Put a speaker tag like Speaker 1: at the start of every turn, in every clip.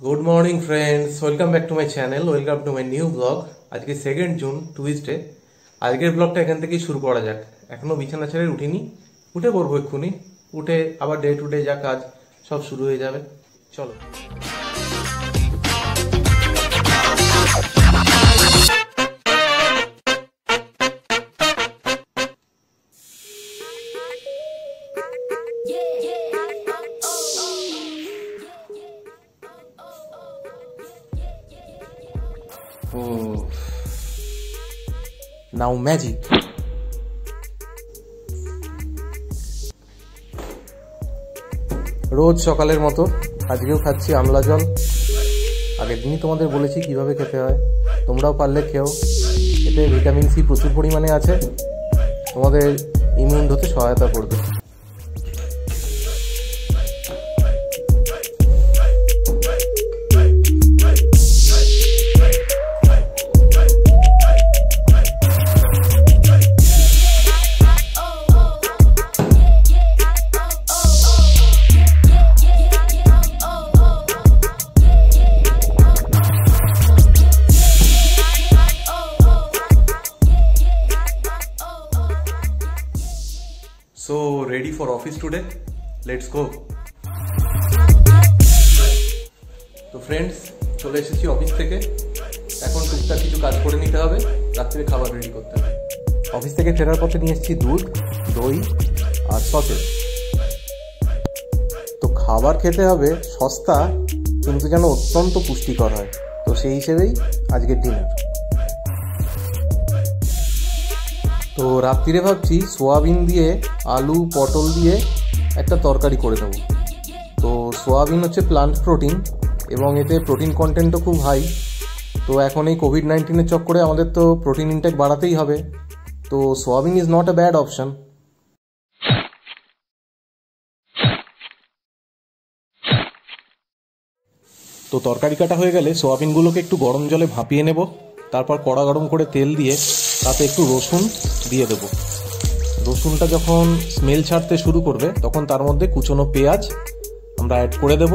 Speaker 1: Good morning friends welcome back to my channel welcome to my new blog আজকে second June Tuesday আজকের ব্লগটা এখান থেকেই শুরু করা যাক। এখনও বিছানা ছেড়ে উঠিনি। উঠে পড়ব এক্ষুনি। উঠে আবার ডে টু ডে যা কাজ, সব শুরু হয়ে যাবে। চলো। নাও ম্যাজিক রোজ সকালের মতো আজকেও খাচ্ছি আমলা জল। আগের দিনই তোমাদের বলেছি কীভাবে খেতে হয়। তোমরাও পারলে খেও। এতে ভিটামিন সি প্রচুর পরিমাণে আছে। তোমাদের ইমিউন হতে সহায়তা করবে। So ready for office today let's go তো ফ্রেন্ডস চলে এসেছি অফিস থেকে। এখন টুকটাক কিছু কাজ করে নিতে হবে। রাত্রে খাবার রেডি করতে হবে। অফিস থেকে ফেরার পথে নিয়ে এসেছি দুধ, দই আর সসেজ তো খাবার খেতে হবে সস্তা, কিন্তু যেন অত্যন্ত পুষ্টিকর হয়। তো সেই হিসেবেই আজকের ডিনার তো রাত্রিরে ভাবছি সোয়াবিন দিয়ে, আলু, পটল দিয়ে একটা তরকারি করে দেবো তো সোয়াবিন হচ্ছে প্লান্ট প্রোটিন এবং এতে প্রোটিন কন্টেন্টও খুব হাই তো এখন এই কোভিড নাইন্টিনের চক্করে আমাদের তো প্রোটিন ইনটেক বাড়াতেই হবে। তো soybean is not a bad option তো তরকারি কাটা হয়ে গেলে সোয়াবিনগুলোকে একটু গরম জলে ভাপিয়ে নেব। তারপর কড়া গরম করে তেল দিয়ে তাতে একটু রসুন দিয়ে দেব। রসুনটা যখন স্মেল ছাড়তে শুরু করবে, তখন তার মধ্যে কুচনো পেঁয়াজ আমরা অ্যাড করে দেব।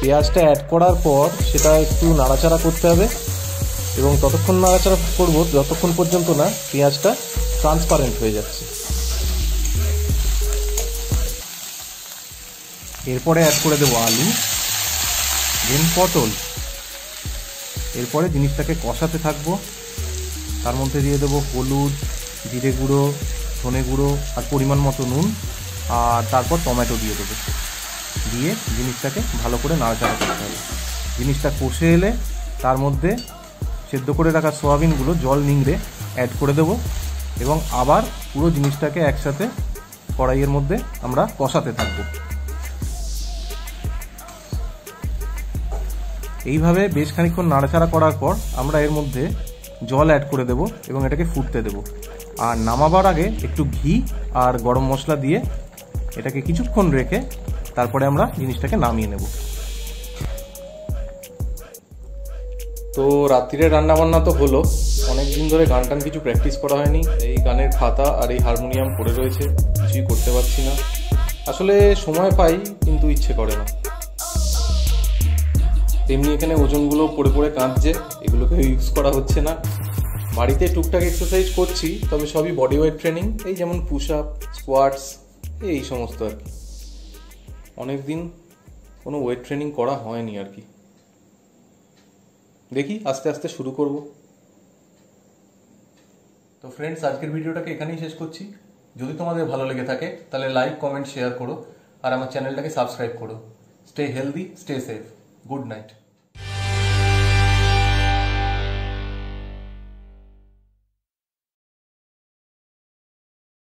Speaker 1: পেঁয়াজটা অ্যাড করার পর সেটা একটু নাড়াচাড়া করতে হবে এবং ততক্ষণ নাড়াচাড়া করব যতক্ষণ পর্যন্ত না পেঁয়াজটা ট্রান্সপারেন্ট হয়ে যাচ্ছে। এরপরে অ্যাড করে দেবো আলু দেন পটল। এরপরে জিনিসটাকে কষাতে থাকব। তার মধ্যে দিয়ে দেবো হলুদ জিরে গুঁড়ো, ধনে গুঁড়ো আর পরিমাণ মতো নুন আর তারপর টমেটো দিয়ে দেবো। দিয়ে জিনিসটাকে ভালো করে নাড়াচাড়া করতে হবে। জিনিসটা কষে এলে তার মধ্যে সেদ্ধ করে রাখা সোয়াবিনগুলো জল নিংড়ে অ্যাড করে দেবো এবং আবার পুরো জিনিসটাকে একসাথে কড়াইয়ের মধ্যে আমরা কষাতে থাকব। এইভাবে বেশ খানিক্ষণ নাড়াচাড়া করার পর আমরা এর মধ্যে জল অ্যাড করে দেব এবং এটাকে ফুটতে দেব। আর নামাবার আগে একটু ঘি আর গরম মশলা দিয়ে এটাকে কিছুক্ষণ রেখে তারপরে আমরা জিনিসটাকে নামিয়ে নেব। তো রাত্রিরে রান্নাবান্না তো হলো। অনেক দিন ধরে গান টান কিছু প্র্যাকটিস করা হয়নি। এই গানের খাতা আর এই হারমোনিয়াম পড়ে রয়েছে। কিছুই করতে পারছি না। আসলে সময় পাই, কিন্তু ইচ্ছে করে না। তেমনি এখানে ওজনগুলো পড়ে পড়ে কাঁদছে। এগুলোকে ইউজ করা হচ্ছে না। বাড়িতে টুকটাক এক্সারসাইজ করছি, তবে সবই বডি ওয়েট ট্রেনিং এই যেমন পুশ আপ স্কোয়াটস এই সমস্ত আর কি। অনেক দিন কোনো ওয়েট ট্রেনিং করা হয়নি আর কি। দেখি আস্তে আস্তে শুরু করব। তো ফ্রেন্ডস আজকের ভিডিওটাকে এখানেই শেষ করছি। যদি তোমাদের ভালো লেগে থাকে, তাহলে লাইক কমেন্ট শেয়ার করো, আর আমার চ্যানেলটাকে সাবস্ক্রাইব করো। Stay healthy stay safe good night